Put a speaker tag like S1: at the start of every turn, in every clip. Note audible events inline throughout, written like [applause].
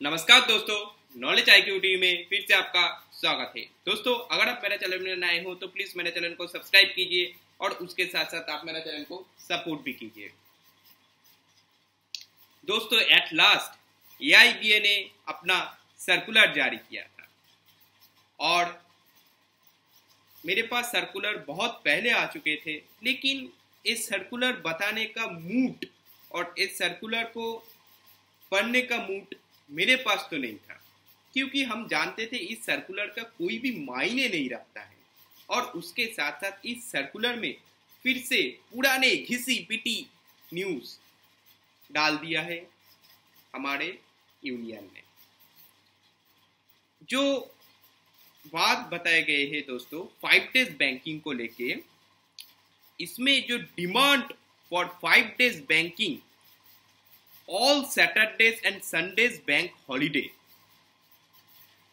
S1: नमस्कार दोस्तों नॉलेज आई टीवी में फिर से आपका स्वागत है। दोस्तों, अगर आप मेरे चैनल में नए हो तो प्लीज़ मेरे चैनल को सब्सक्राइब कीजिए और उसके साथ साथ आप मेरे चैनल को सपोर्ट भी कीजिए। दोस्तों एट लास्ट ए ने अपना सर्कुलर जारी किया था। और मेरे पास सर्कुलर बहुत पहले आ चुके थे, लेकिन इस सर्कुलर बताने का मूड और इस सर्कुलर को पढ़ने का मूड मेरे पास तो नहीं था, क्योंकि हम जानते थे इस सर्कुलर का कोई भी मायने नहीं रखता है। और उसके साथ साथ इस सर्कुलर में फिर से पुराने घिसी पिटी न्यूज़ डाल दिया है हमारे यूनियन ने। जो बात बताए गए हैं दोस्तों फाइव डेज़ बैंकिंग को लेके, इसमें जो demand for five days banking all Saturdays and Sundays bank holiday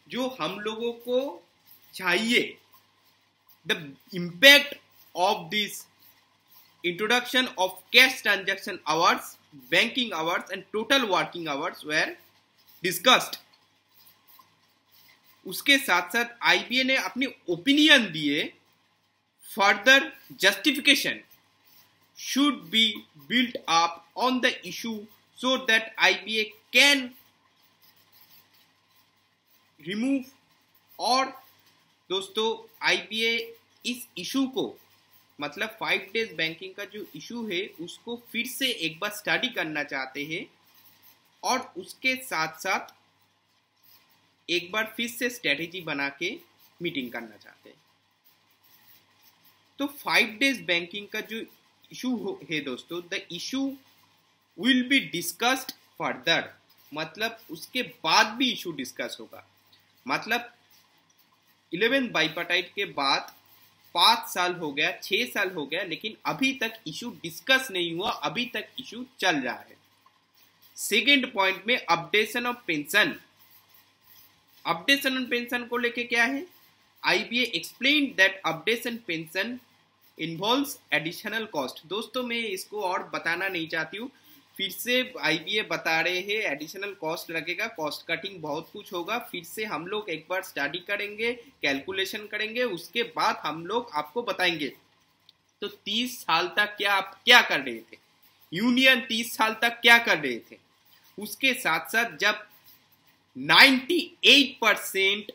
S1: जो हम लोगों को चाहिए the impact of this introduction of cash transaction hours banking hours and total working hours were discussed उसके साथ साथ आईबीए ने अपनी ओपिनियन दिए further justification should be built up on the issue so that IBA can remove और दोस्तों IBA इस issue को मतलब फाइव डेज़ बैंकिंग का जो इशू है, उसको फिर से एक बार स्टडी करना चाहते हैं और उसके साथ साथ एक बार फिर से स्ट्रेटेजी बना के मीटिंग करना चाहते हैं। तो फाइव डेज़ बैंकिंग का जो इशू है दोस्तों the issue will be discussed further मतलब उसके बाद भी इशू डिस्कस होगा। मतलब इलेवेंथ बाइपाटाइट के बाद पाँच साल हो गया, छह साल हो गया, लेकिन अभी तक इशू डिस्कस नहीं हुआ, अभी तक इशू चल रहा है। सेकेंड पॉइंट में updation of pension updation on pension को लेके क्या है? IBA explain that updation pension involve additional cost दोस्तों, मैं इसको और बताना नहीं चाहती हूँ। फिर से आईबीए बता रहे हैं एडिशनल कॉस्ट लगेगा कॉस्ट कटिंग बहुत कुछ होगा। फिर से हम लोग एक बार स्टडी करेंगे कैलकुलेशन करेंगे, उसके बाद हम लोग आपको बताएँगे। तो तीस साल तक क्या आप क्या कर रहे थे? यूनियन तीस साल तक क्या कर रहे थे? उसके साथ साथ जब 98 परसेंट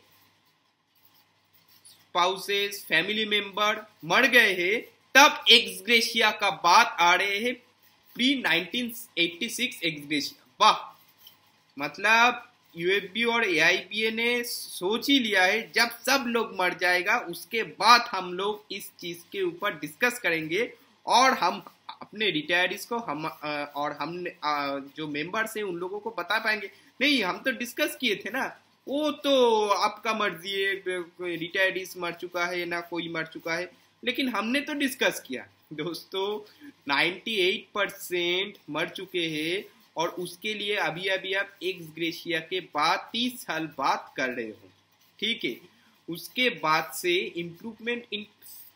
S1: स्पाउसेस फैमिली मेंबर मर गए हैं, तब एक्सग्रेशिया का बात आ रहे हैं। प्री 1986 एग्जीबिशन वाह। मतलब यूएफबी और एआईबीए ने सोच ही लिया है, जब सब लोग मर जाएगा, उसके बाद हम लोग इस चीज़ के ऊपर डिस्कस करेंगे और हम अपने रिटायर्स को, हम और हम जो मेंबर्स हैं, उन लोगों को बता पाएँगे। नहीं, हम तो डिस्कस किए थे ना। वो तो आपका मर्ज़ी है रिटायर्स मर चुका है ना कोई मर चुका है, लेकिन हमने तो डिस्कस किया। दोस्तों 98 परसेंट मर चुके हैं और उसके लिए अभी अभी आप एक्स ग्रेशिया के बाद 30 साल बात कर रहे हो। ठीक है? उसके बाद से इम्प्रूवमेंट इन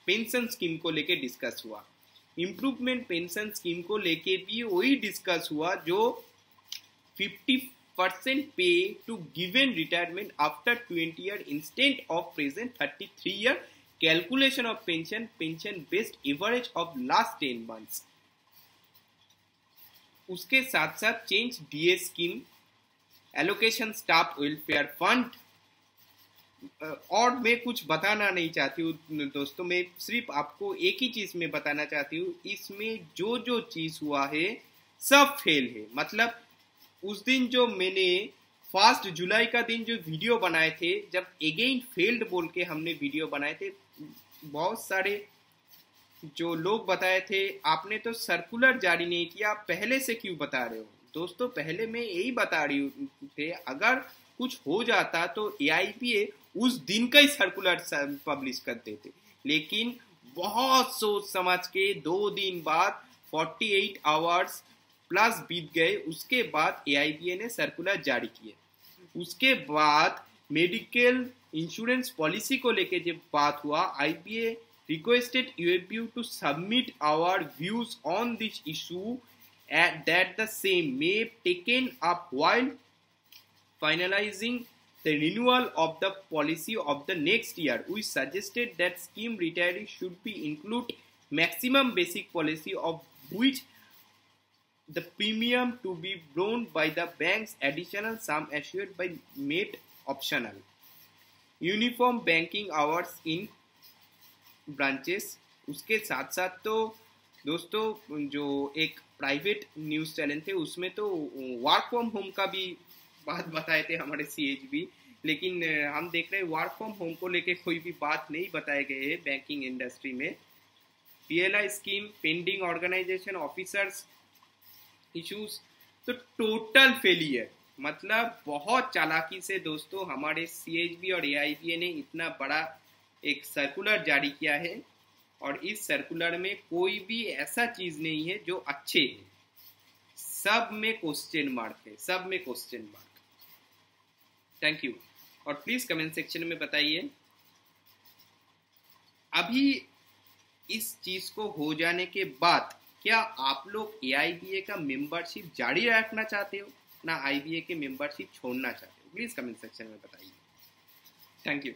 S1: पेंशन स्कीम को लेके डिस्कस हुआ। इम्प्रूवमेंट पेंशन स्कीम को लेके भी वही डिस्कस हुआ जो 50 percent pay to given retirement after 20 year instant of present 33 year calculation of pension pension based average of last 10 months. उसके साथ साथ change DA scheme allocation staff welfare fund और मैं कुछ बताना नहीं चाहती हूँ दोस्तों, मैं सिर्फ़ आपको एक ही चीज़ में बताना चाहती हूँ, इसमें जो जो चीज़ हुआ है, सब फेल है। मतलब उस दिन जो मैंने फ़र्स्ट जुलाई का दिन जो वीडियो बनाए थे, जब अगेन फेल्ड बोल के हमने वीडियो बनाए थे बहुत सारे जो लोग बताए थे, आपने तो सर्कुलर जारी नहीं किया, पहले से क्यों बता रहे हो? दोस्तों, पहले मैं यही बता रही थे अगर कुछ हो जाता तो एआईपीए उस दिन का ही सर्कुलर पब्लिश कर देते। लेकिन बहुत सोच समझ के दो दिन बाद 48 आवर्स प्लस बीत गए, उसके बाद ए ने सर्कुलर जारी किए उसके बाद मेडिकल इंश्योरेंस पॉलिसी को लेके जब बात हुआ IPA requested UAPU to submit our views on this issue at that the same may taken up while finalizing the renewal of the policy of the next year, we suggested that scheme retirees should be include maximum basic policy of which the premium to be borne by the bank's additional sum assured by made optional. Uniform banking hours in branches. उसके साथ साथ तो दोस्तों, जो एक private news channel थे, उसमें तो वर्क फ्रॉम होम का भी बात [laughs] बताए थे हमारे सी लेकिन हम देख रहे हैं वर्क फ्रॉम होम को लेके कोई भी बात नहीं बताए गए हैं बैंकिंग इंडस्ट्री में। PLI scheme pending organisation officers issues तो टोटल फेलियर मतलब बहुत चालाकी से दोस्तों हमारे सीएचबी और ए ने इतना बड़ा एक सर्कुलर जारी किया है और इस सर्कुलर में कोई भी ऐसा चीज़ नहीं है जो अच्छे है। सब में क्वेश्चन मार्क है, सब में क्वेश्चन मार्क थैंक यू और प्लीज़ कमेंट सेक्शन में बताइए, अभी इस चीज़ को हो जाने के बाद क्या आप लोग ए का मेंबरशिप जारी रखना चाहते हो? ना आई के मेंबरशिप छोड़ना चाहते हो। प्लीज़ कमेंट सेक्शन में बताइए। Thank you